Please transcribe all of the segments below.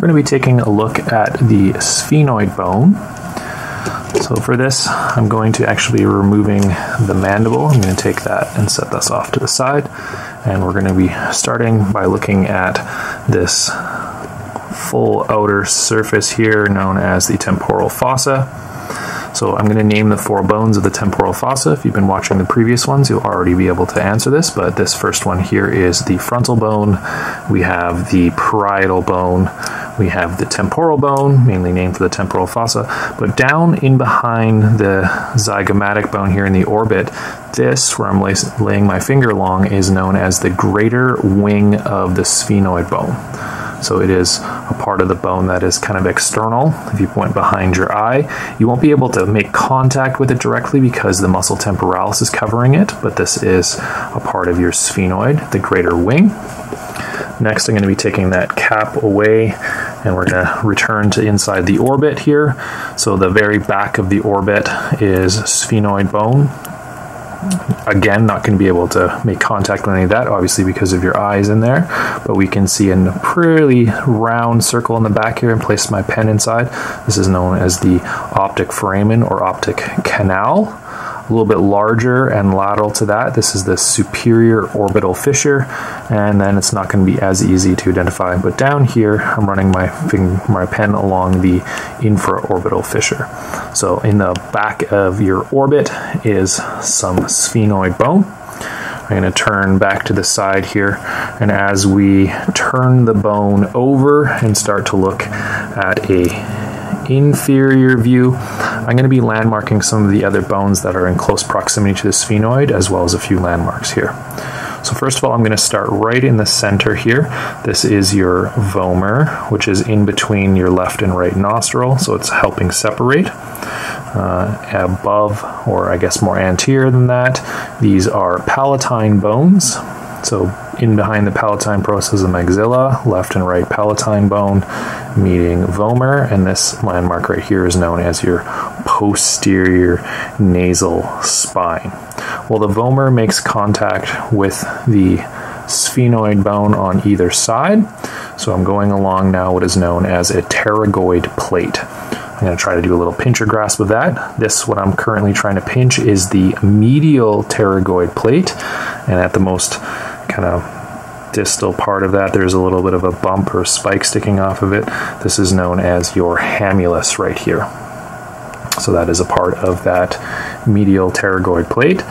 we're going to be taking a look at the sphenoid bone. So for this, I'm going to actually be removing the mandible. I'm going to take that and set this off to the side. And we're going to be starting by looking at this full outer surface here known as the temporal fossa. So I'm going to name the four bones of the temporal fossa. If you've been watching the previous ones, you'll already be able to answer this, but this first one here is the frontal bone. We have the parietal bone. We have the temporal bone, mainly named for the temporal fossa, but down in behind the zygomatic bone here in the orbit, this, where I'm laying my finger along, is known as the greater wing of the sphenoid bone. So it is a part of the bone that is kind of external. If you point behind your eye, you won't be able to make contact with it directly because the muscle temporalis is covering it, but this is a part of your sphenoid, the greater wing. Next, I'm going to be taking that cap away and we're going to return to inside the orbit here. So the very back of the orbit is sphenoid bone. Again not going to be able to make contact with any of that obviously because of your eyes in there. But we can see a pretty round circle in the back here and place my pen inside. This is known as the optic foramen or optic canal a little bit larger and lateral to that. This is the superior orbital fissure, and then it's not going to be as easy to identify. But down here, I'm running my my pen along the infraorbital fissure. So in the back of your orbit is some sphenoid bone. I'm going to turn back to the side here, and as we turn the bone over and start to look at a inferior view, I'm going to be landmarking some of the other bones that are in close proximity to the sphenoid, as well as a few landmarks here. So first of all, I'm going to start right in the center here. This is your vomer, which is in between your left and right nostril, so it's helping separate. Uh, above, or I guess more anterior than that, these are palatine bones. So in behind the palatine process of maxilla, left and right palatine bone meeting vomer, and this landmark right here is known as your posterior nasal spine. Well, the vomer makes contact with the sphenoid bone on either side, so I'm going along now what is known as a pterygoid plate. I'm going to try to do a little pincher grasp of that. This, what I'm currently trying to pinch, is the medial pterygoid plate, and at the most kind of distal part of that, there's a little bit of a bump or spike sticking off of it. This is known as your hamulus right here. So that is a part of that medial pterygoid plate.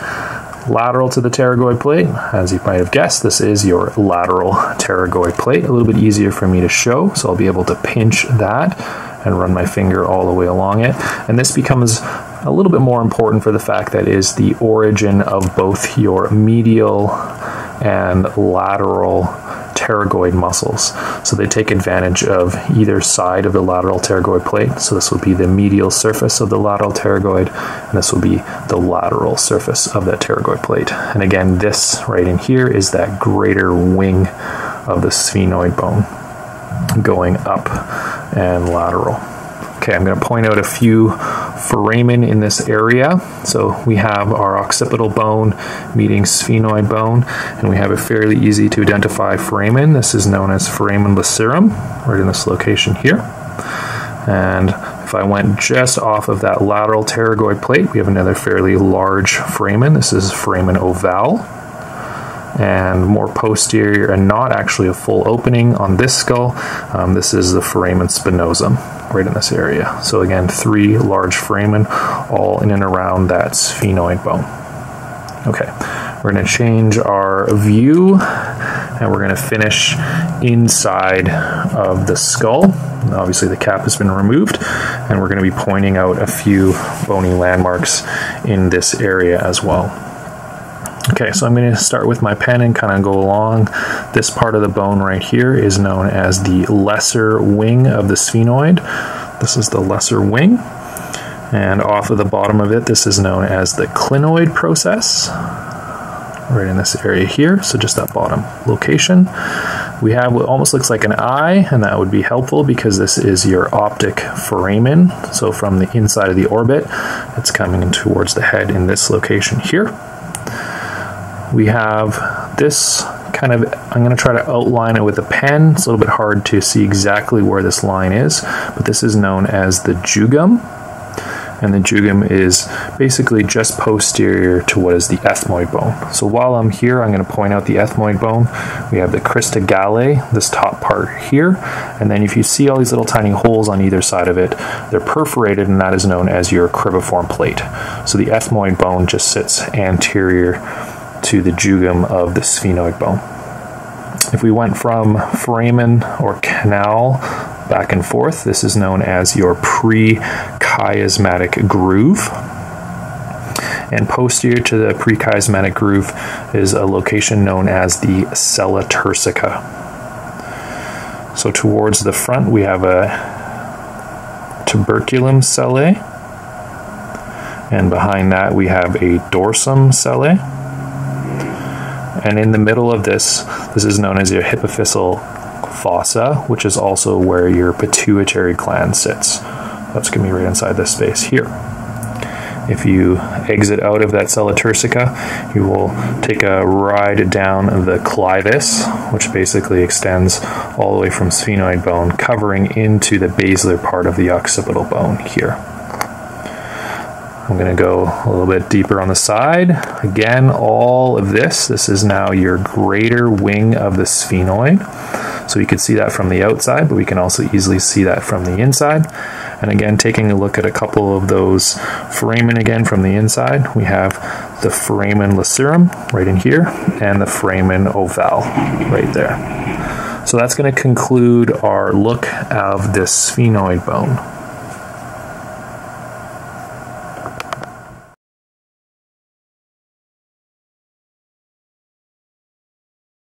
Lateral to the pterygoid plate, as you might have guessed, this is your lateral pterygoid plate. A little bit easier for me to show, so I'll be able to pinch that and run my finger all the way along it. And this becomes a little bit more important for the fact that is the origin of both your medial and lateral pterygoid muscles. So they take advantage of either side of the lateral pterygoid plate. So this would be the medial surface of the lateral pterygoid, and this would be the lateral surface of that pterygoid plate. And again, this right in here is that greater wing of the sphenoid bone going up and lateral. Okay, I'm going to point out a few foramen in this area. So we have our occipital bone meeting sphenoid bone, and we have a fairly easy to identify foramen. This is known as foramen lacerum, right in this location here. And if I went just off of that lateral pterygoid plate, we have another fairly large foramen. This is foramen ovale and more posterior and not actually a full opening on this skull. Um, this is the foramen spinosum right in this area. So again, three large foramen all in and around that sphenoid bone. Okay, we're going to change our view and we're going to finish inside of the skull. Obviously, the cap has been removed, and we're going to be pointing out a few bony landmarks in this area as well. Okay, so I'm going to start with my pen and kind of go along. This part of the bone right here is known as the lesser wing of the sphenoid. This is the lesser wing. And off of the bottom of it, this is known as the clinoid process, right in this area here. So just that bottom location. We have what almost looks like an eye, and that would be helpful because this is your optic foramen. So from the inside of the orbit, it's coming in towards the head in this location here we have this kind of, I'm going to try to outline it with a pen. It's a little bit hard to see exactly where this line is, but this is known as the jugum and the jugum is basically just posterior to what is the ethmoid bone. So while I'm here, I'm going to point out the ethmoid bone. We have the crista galli, this top part here, and then if you see all these little tiny holes on either side of it, they're perforated, and that is known as your cribriform plate. So the ethmoid bone just sits anterior to the jugum of the sphenoid bone. If we went from foramen or canal back and forth, this is known as your pre-chiasmatic groove. And posterior to the pre-chiasmatic groove is a location known as the sella turcica. So towards the front we have a tuberculum sellae, and behind that we have a dorsum sellae. And in the middle of this, this is known as your hypophyseal fossa, which is also where your pituitary gland sits. That's going to be right inside this space here. If you exit out of that sella turcica, you will take a ride down the clivus, which basically extends all the way from sphenoid bone, covering into the basilar part of the occipital bone here. I'm going to go a little bit deeper on the side. Again, all of this, this is now your greater wing of the sphenoid. So you can see that from the outside, but we can also easily see that from the inside. And again, taking a look at a couple of those foramen again from the inside, we have the foramen lacerum right in here and the foramen ovale right there. So that's going to conclude our look of the sphenoid bone.